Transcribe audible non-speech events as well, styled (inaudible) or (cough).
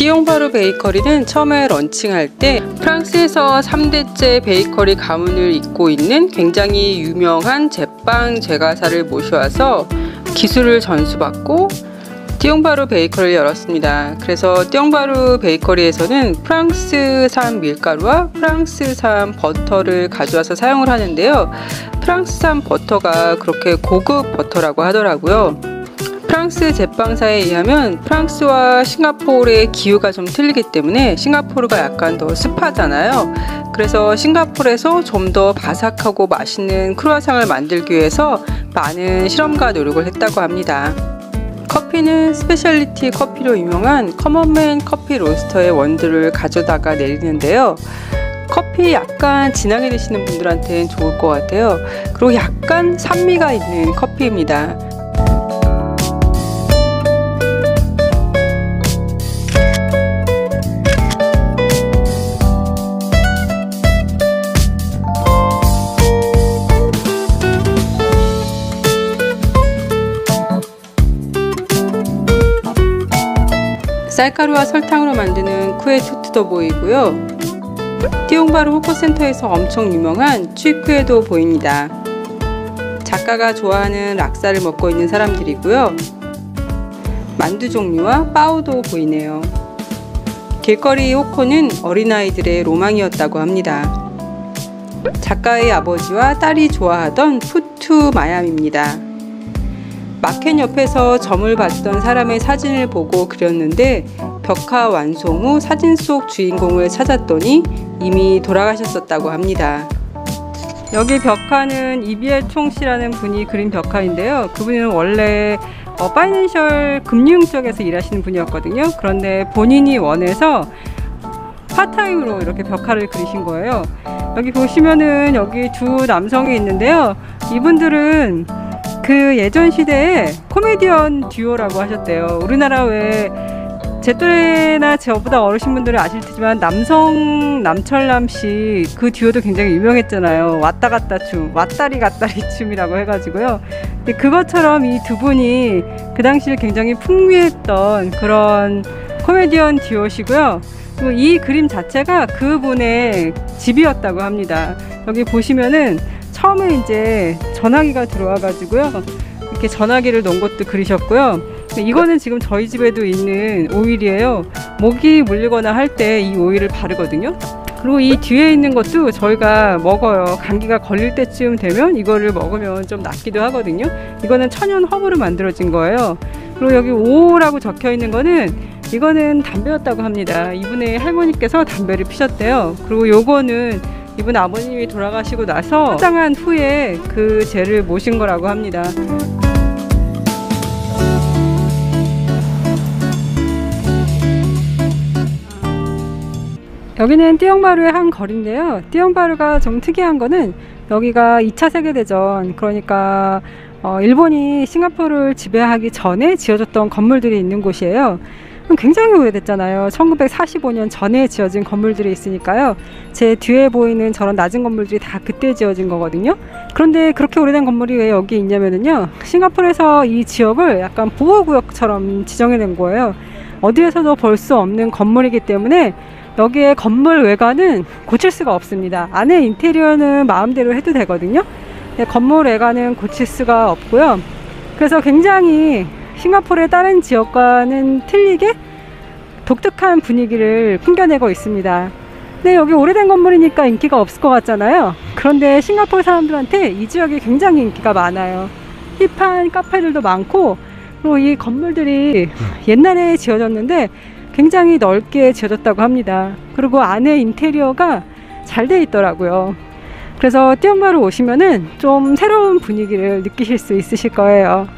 띠용바르 베이커리는 처음에 런칭할 때 프랑스에서 3대째 베이커리 가문을 잇고 있는 굉장히 유명한 제빵 제과사를 모셔와서 기술을 전수받고 띠용바르 베이커리를 열었습니다. 그래서 띠용바르 베이커리에서는 프랑스산 밀가루와 프랑스산 버터를 가져와서 사용을 하는데요. 프랑스산 버터가 그렇게 고급 버터라고 하더라고요. 프랑스 제빵사에 의하면 프랑스와 싱가포르의 기후가 좀 틀리기 때문에 싱가포르가 약간 더 습하잖아요. 그래서 싱가포르에서 좀 더 바삭하고 맛있는 크루아상을 만들기 위해서 많은 실험과 노력을 했다고 합니다. 커피는 speciality 커피로 유명한 Common Man Coffee Roaster의 원두를 가져다가 내리는데요. 커피 약간 진하게 드시는 분들한테는 좋을 것 같아요. 그리고 약간 산미가 있는 커피입니다. 쌀가루와 설탕으로 만드는 쿠에 투트도 보이고요. 띠용바르 호커센터에서 엄청 유명한 취크에도 보입니다. 작가가 좋아하는 락사를 먹고 있는 사람들이고요. 만두 종류와 빠우도 보이네요. 길거리 호코는 어린아이들의 로망이었다고 합니다. 작가의 아버지와 딸이 좋아하던 푸투 마얌입니다. 마켓 옆에서 점을 봤던 사람의 사진을 보고 그렸는데 벽화 완성 후 사진 속 주인공을 찾았더니 이미 돌아가셨었다고 합니다. 여기 벽화는 이비엘 총 씨라는 분이 그린 벽화인데요. 그분은 원래 어, financial 금융 쪽에서 일하시는 분이었거든요. 그런데 본인이 원해서 part-time으로 이렇게 벽화를 그리신 거예요. 여기 보시면은 여기 두 남성이 있는데요. 이분들은 그 예전 시대에 코미디언 듀오라고 하셨대요. 우리나라 왜 제 또래나 저보다 어르신 분들은 아실 테지만 남성 남철남 씨 그 듀오도 굉장히 유명했잖아요. 왔다 갔다 춤, 왔다리 갔다리 (laughs) 춤이라고 해가지고요. 근데 그것처럼 이 두 분이 그 당시에 굉장히 풍미했던 그런 코미디언 듀오시고요. 이 그림 자체가 그분의 집이었다고 합니다. 여기 보시면은 처음에 이제 전화기가 들어와 가지고요. 이렇게 전화기를 놓은 것도 그리셨고요. 이거는 지금 저희 집에도 있는 오일이에요. 모기 물리거나 할 때 이 오일을 바르거든요. 그리고 이 뒤에 있는 것도 저희가 먹어요. 감기가 걸릴 때쯤 되면 이거를 먹으면 좀 낫기도 하거든요. 이거는 천연 허브로 만들어진 거예요. 그리고 여기 오라고 적혀 있는 거는 이거는 담배였다고 합니다. 이분의 할머니께서 담배를 피셨대요. 그리고 요거는 이분 아버님이 돌아가시고 나서 화장한 후에 그 죄를 모신 거라고 합니다. 여기는 띠용바루의 한 거리인데요. 띠용바루가 좀 특이한 거는 여기가 2차 세계대전 그러니까 어, 일본이 싱가포르를 지배하기 전에 지어졌던 건물들이 있는 곳이에요. 굉장히 오래됐잖아요. 1945년 전에 지어진 건물들이 있으니까요. 제 뒤에 보이는 저런 낮은 건물들이 다 그때 지어진 거거든요. 그런데 그렇게 오래된 건물이 왜 여기 있냐면요. 싱가포르에서 이 지역을 약간 보호구역처럼 지정해낸 거예요. 어디에서도 볼 수 없는 건물이기 때문에 여기에 건물 외관은 고칠 수가 없습니다. 안에 인테리어는 마음대로 해도 되거든요. 건물 외관은 고칠 수가 없고요. 그래서 굉장히 싱가포르의 다른 지역과는 틀리게 독특한 분위기를 풍겨내고 있습니다. 네, 여기 오래된 건물이니까 인기가 없을 것 같잖아요. 그런데 싱가포르 사람들한테 이 지역이 굉장히 인기가 많아요. 힙한 카페들도 많고, 그리고 이 건물들이 옛날에 지어졌는데 굉장히 넓게 지어졌다고 합니다. 그리고 안에 인테리어가 잘 돼 있더라고요. 그래서 띠엄마로 오시면은 좀 새로운 분위기를 느끼실 수 있으실 거예요.